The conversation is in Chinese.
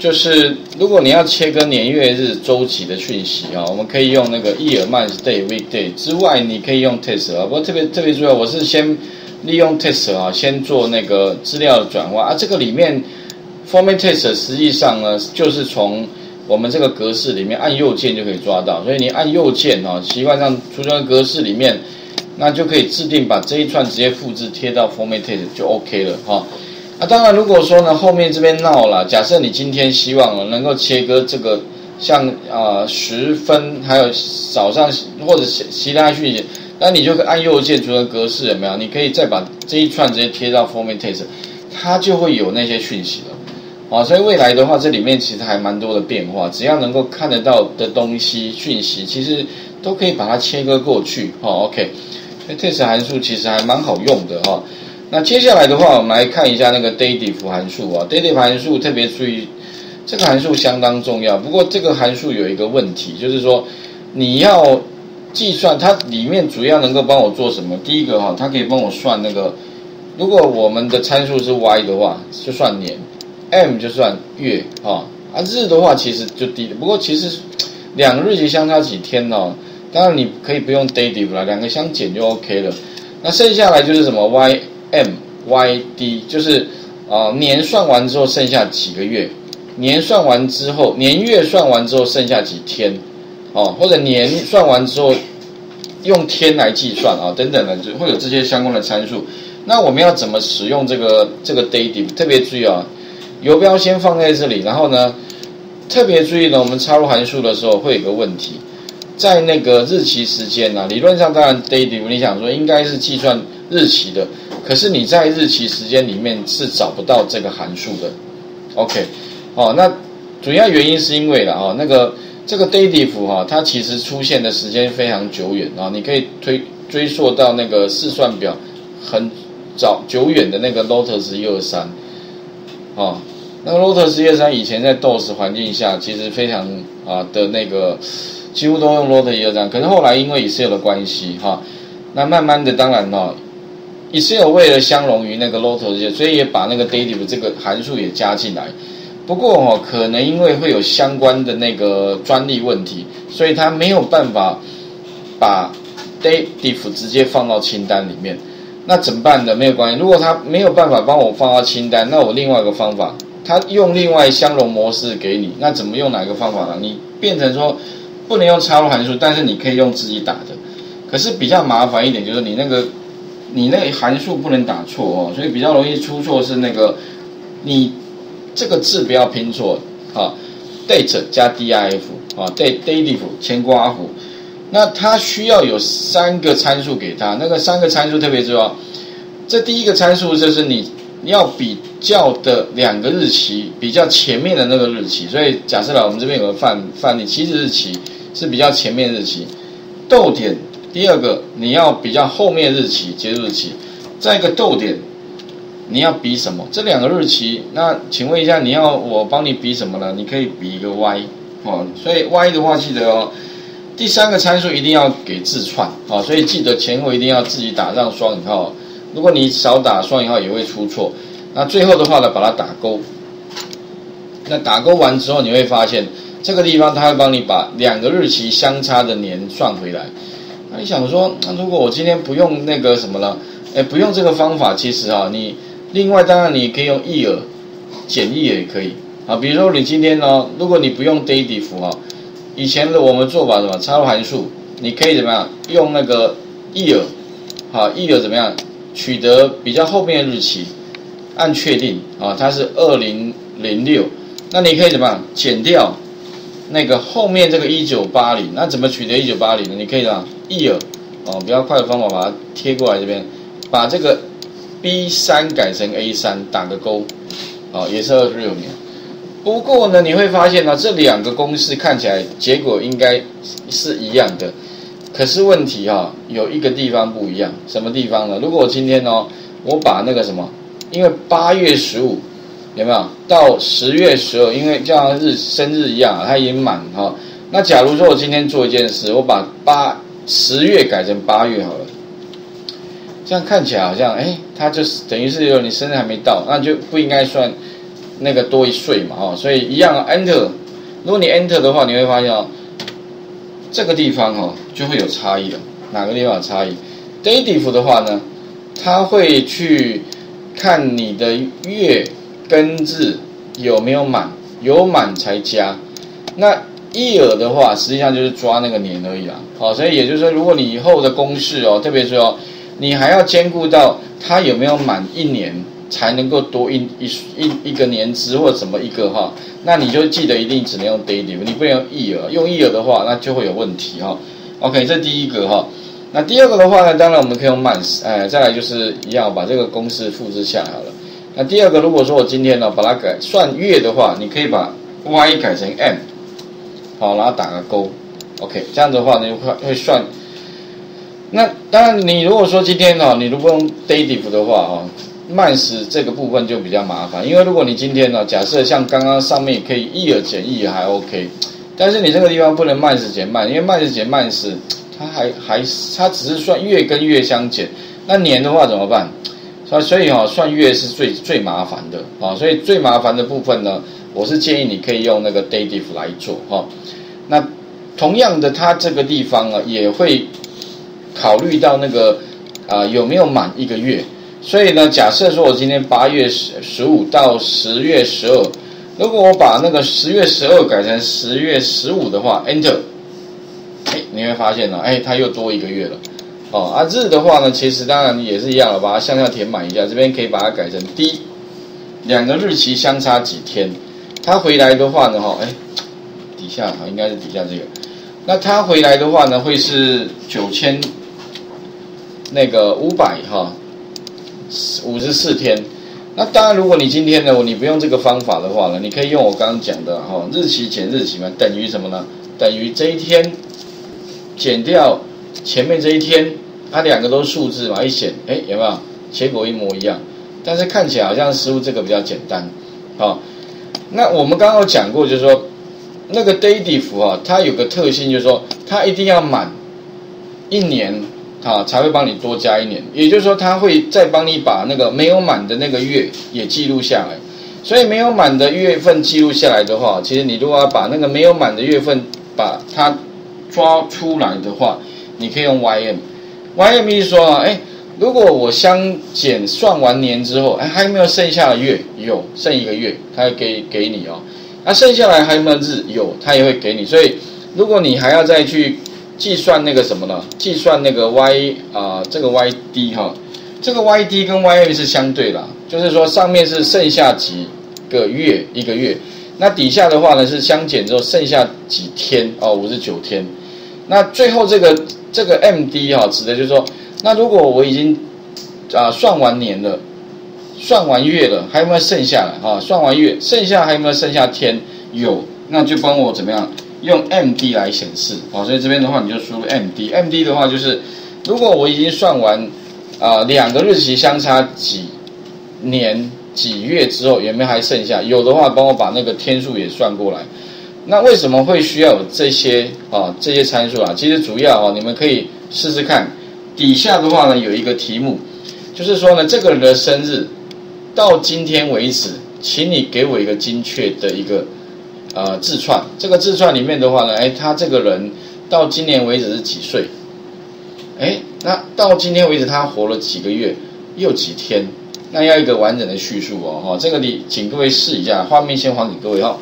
就是如果你要切割年月日周期的讯息啊，我们可以用那个 year month day week day 之外，你可以用 test 啊。不过特别特别重要，我是先利用 test 啊，先做那个资料转换啊。这个里面 format test 实际上呢，就是从我们这个格式里面按右键就可以抓到，所以你按右键啊，习惯上储存格式里面，那就可以制定把这一串直接复制贴到 format test 就 OK 了哈。那当然，如果说呢，后面这边闹了，假设你今天希望能够切割这个，像啊十分，还有早上或者其其他讯息，那你就按右键除了格式有没有？你可以再把这一串直接贴到 format test，它就会有那些讯息了。啊，所以未来的话，这里面其实还蛮多的变化，只要能够看得到的东西讯息，其实都可以把它切割过去。哦，OK，所以 test 函数其实还蛮好用的哈。那接下来的话，我们来看一下那个 dative 函数啊，dative 函数特别注意，这个函数相当重要。不过这个函数有一个问题，就是说你要计算它里面主要能够帮我做什么？第一个哈，它可以帮我算那个，如果我们的参数是 y 的话，就算年；m 就算月啊。啊日的话其实就低不过其实两个日期相差几天哦，当然你可以不用 dative 了，两个相减就 OK 了。那剩下来就是什么 y。M Y D 就是啊年算完之后剩下几个月，年算完之后年月算完之后剩下几天，哦或者年算完之后用天来计算啊等等的就会有这些相关的参数。那我们要怎么使用这个这个 dative？特别注意啊，游标先放在这里，然后呢特别注意呢，我们插入函数的时候会有个问题，在那个日期时间呢，理论上当然 dative 你想说应该是计算日期的。可是你在日期时间里面是找不到这个函数的，OK，哦，那主要原因是因为了啊，那个这个 dative 哈，它其实出现的时间非常久远啊，你可以推追溯到那个试算表很早久远的那个 Lotus 一二三，哦，那个 Lotus 一二三以前在 DOS 环境下其实非常啊的那个几乎都用 Lotus 一二三，可是后来因为 Excel 的关系哈，那慢慢的当然哈。Excel 为了相容于那个 Lotus，所以也把那个 dative 这个函数也加进来。不过哦，可能因为会有相关的那个专利问题，所以它没有办法把 dative 直接放到清单里面。那怎么办呢？没有关系，如果它没有办法帮我放到清单，那我另外一个方法，它用另外相容模式给你。那怎么用哪个方法呢？你变成说不能用插入函数，但是你可以用自己打的。可是比较麻烦一点，就是你那个。你那个函数不能打错哦，所以比较容易出错是那个，你这个字不要拼错啊，date 加 dif 啊，date dative 前刮弧，那它需要有三个参数给它，那个三个参数特别重要。这第一个参数就是你要比较的两个日期比较前面的那个日期，所以假设了我们这边有个范范例，起始日期是比较前面日期，逗点。第二个，你要比较后面日期接日期，再一个逗点，你要比什么？这两个日期，那请问一下，你要我帮你比什么呢？你可以比一个 y 哦，所以 y 的话记得哦，第三个参数一定要给字串啊，所以记得前后一定要自己打上双引号，如果你少打双引号也会出错。那最后的话呢，把它打勾。那打勾完之后，你会发现这个地方它会帮你把两个日期相差的年算回来。那你想说，那如果我今天不用那个什么了，哎，不用这个方法，其实啊，你另外当然你可以用 year 减 year 也可以啊。比如说你今天呢，如果你不用 dative 哈，以前的我们做法什么插入函数，你可以怎么样用那个 year 好 year 怎么样取得比较后面的日期，按确定啊，它是二零零六，那你可以怎么样减掉？那个后面这个一九八零，那怎么取得一九八零呢？你可以让 year 哦，比较快的方法把它贴过来这边，把这个 B 三改成 A 三，打个勾，哦，也是二十六年。不过呢，你会发现呢，这两个公式看起来结果应该是一样的，可是问题哈，有一个地方不一样，什么地方呢？如果我今天呢，我把那个什么，因为八月十五。有没有到十月十二？因为像日生日一样，它已经满哈。那假如说我今天做一件事，我把八十月改成八月好了，这样看起来好像哎，它就是等于是有你生日还没到，那就不应该算那个多一岁嘛，哦，所以一样 Enter，如果你 Enter 的话，你会发现哦，这个地方哦就会有差异了。哪个地方有差异？Dative 的话呢，它会去看你的月根字有没有满，有满才加。那 Year 的话，实际上就是抓那个年而已啦。好，所以也就是说，如果你以后的公式哦，特别是哦，你还要兼顾到它有没有满一年。才能够多一一一一个年资或者什么一个哈，那你就记得一定只能用 daily，你不能用 year，用 year 的话那就会有问题哈。OK，这第一个哈，那第二个的话呢，当然我们可以用 months，哎，再来就是一样把这个公式复制下来了。那第二个，如果说我今天呢把它改算月的话，你可以把 y 改成 m，好，然后打个勾，OK，这样子的话呢会会算。那当然你如果说今天呢，你如果用 dative 的话啊。慢时这个部分就比较麻烦，因为如果你今天呢，假设像刚刚上面可以一而减一还 OK，但是你这个地方不能慢时减慢，因为慢时减慢时，它还还它只是算月跟月相减，那年的话怎么办？所所以哈，算月是最最麻烦的啊，所以最麻烦的部分呢，我是建议你可以用那个 dative 来做哈。那同样的，它这个地方啊，也会考虑到那个啊有没有满一个月。所以呢，假设说我今天八月十十五到十月十二，如果我把那个十月十二改成十月十五的话，Enter，哎，你会发现呢，哎，它又多一个月了，哦，啊日的话呢，其实当然也是一样了，把它向下填满一下，这边可以把它改成 D，两个日期相差几天，它回来的话呢，哈，哎，底下哈应该是底下这个，那它回来的话呢，会是九千那个五百哈。五十四天，那当然，如果你今天呢，你不用这个方法的话呢，你可以用我刚刚讲的哈，日期减日期嘛，等于什么呢？等于这一天减掉前面这一天，它两个都是数字嘛，一减，哎，有没有？结果一模一样，但是看起来好像似乎这个比较简单，好，那我们刚刚有讲过，就是说那个 dative 啊，它有个特性，就是说它一定要满一年。啊，才会帮你多加一年，也就是说，他会再帮你把那个没有满的那个月也记录下来。所以没有满的月份记录下来的话，其实你如果要把那个没有满的月份把它抓出来的话，你可以用 ym。ym 意思说啊，哎，如果我相减算完年之后，哎，还有没有剩下的月？有，剩一个月，他会给给你哦。那剩下来还有没有日？有，他也会给你。所以如果你还要再去。计算那个什么呢？计算那个 y 啊，这个 yd 哈，这个 yd 跟 ym 是相对的，就是说上面是剩下几个月一个月，那底下的话呢是相减之后剩下几天哦，五十九天。那最后这个这个 md 哈，指的就是说，那如果我已经啊算完年了，算完月了，还有没有剩下来啊？算完月，剩下还有没有剩下天？有，那就帮我怎么样？用 M D 来显示，好，所以这边的话你就输入 M D，M D 的话就是，如果我已经算完，啊，两个日期相差几年几月之后，有没有还剩下？有的话，帮我把那个天数也算过来。那为什么会需要这些啊这些参数啊？其实主要啊，你们可以试试看，底下的话呢有一个题目，就是说呢这个人的生日到今天为止，请你给我一个精确的一个。呃，自串这个自串里面的话呢，哎，他这个人到今年为止是几岁？哎，那到今天为止他活了几个月，又几天？那要一个完整的叙述哦，哈，这个你请各位试一下，画面先还给各位哈。